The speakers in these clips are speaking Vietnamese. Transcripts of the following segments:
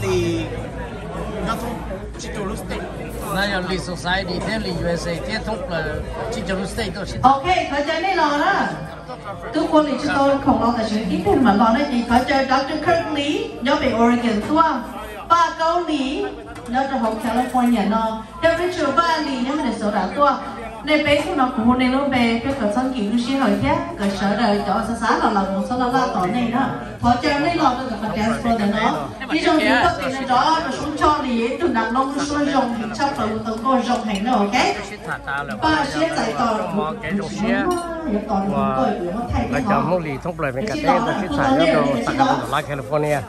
the National League Society Delhi USA tiếp tục là chỉ cho state thôi. Ok, có chơi này lo đó. Tôi quan lý cho tôi không lo là chuyện ít thêm mà lo đấy thì có chơi Dr. Kirk Lee nhớ về Oregon xua. Ba câu lý nhớ cho học California nó. Theo với trường ba lý nhớ về số đảo xua nên bé số nó cũng nên lúc bé bé cỡ sáng kiểu xí hỏi khác cỡ sở đời chỗ sáng sáng là là một số là là tổ này đó. Họ cho nên là được một cái số đó. Nó đi trong những cái tiền đó nó xuống cho thì từ nặng nông nó xuống rồng thì trong là một tổng con rồng hành vâng, vâng, nó ok, ba xí giải tỏ một cái rồng xí là chồng muốn lì thúc lại mình cả đêm và cái xài nó đồ tại California.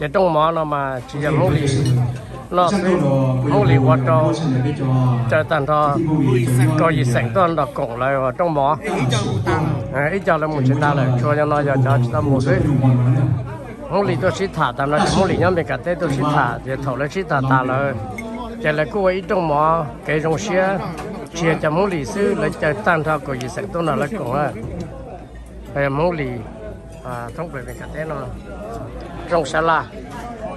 Để trong mỏ nó mà chỉ là lì lo. Hậu lý qua cho cho tàn cho cho gì sẵn toàn là cổng lại và trong mỏ à ít cho là một chuyện ta lại cho cho nó cho một cái. hậu lý tôi sẽ thả tạm là hậu lý nhóm mình cả tết tôi sẽ thả. Thì thầu lấy sẽ thả tạm là chỉ là cô ấy trong mỏ cái dòng xe chia cho hậu lý sư lấy cho tàn cho có gì sẵn toàn là cổng à. Hay hậu à thông về mình cả tết nó. Trong xe là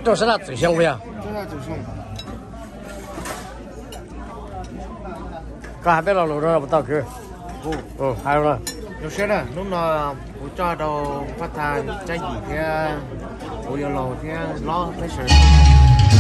trong xe là tự nhiên vậy cái cả biết là nó đó là tao kia ừ hay rồi lúc xưa đó lúc nào bố cho đầu phát thà trái gì thế bố giờ lầu thế lo phải sửa